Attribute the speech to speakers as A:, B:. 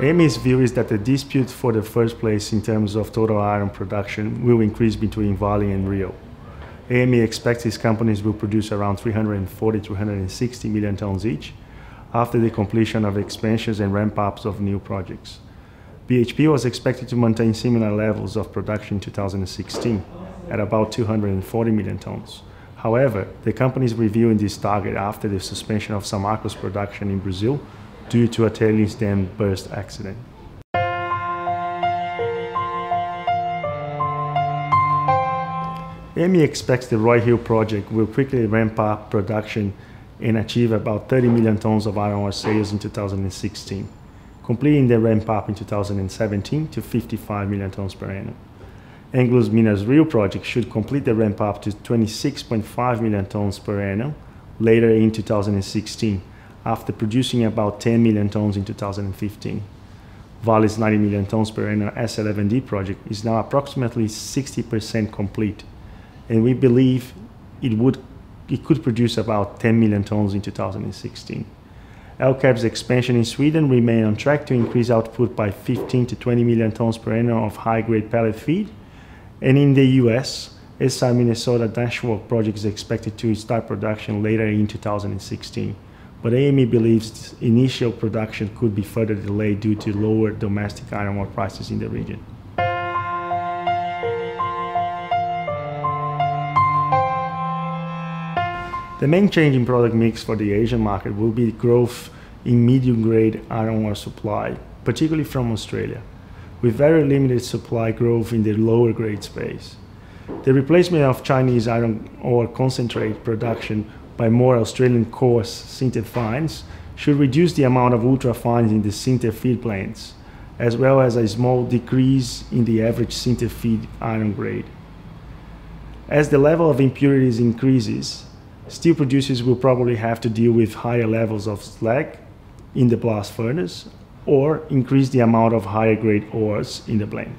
A: AME's view is that the dispute for the first place in terms of total iron production will increase between Vale and Rio. AME expects its companies will produce around 340 to 360 million tons each after the completion of expansions and ramp-ups of new projects. BHP was expected to maintain similar levels of production in 2016 at about 240 million tons. However, the company is reviewing this target after the suspension of Samarco's production in Brazil due to a tailings dam burst accident. AME expects the Roy Hill project will quickly ramp up production and achieve about 30 million tons of iron ore sales in 2016, completing the ramp up in 2017 to 55 million tons per annum. Anglo's Minas-Rio project should complete the ramp up to 26.5 million tons per annum later in 2016, after producing about 10 million tons in 2015. Vale's 90 million tons per annum S11D project is now approximately 60% complete, and we believe it would it could produce about 10 million tons in 2016. LKAB's expansion in Sweden remain on track to increase output by 15 to 20 million tons per annum of high-grade pellet feed. And in the US, Essar Minnesota Nashwauk project is expected to start production later in 2016 but AME believes initial production could be further delayed due to lower domestic iron ore prices in the region. The main change in product mix for the Asian market will be growth in medium grade iron ore supply, particularly from Australia, with very limited supply growth in the lower grade space. The replacement of Chinese iron ore concentrate production by more Australian coarse sinter fines should reduce the amount of ultra fines in the sinter feed plants, as well as a small decrease in the average sinter feed iron grade. As the level of impurities increases, steel producers will probably have to deal with higher levels of slag in the blast furnace or increase the amount of higher grade ores in the blend.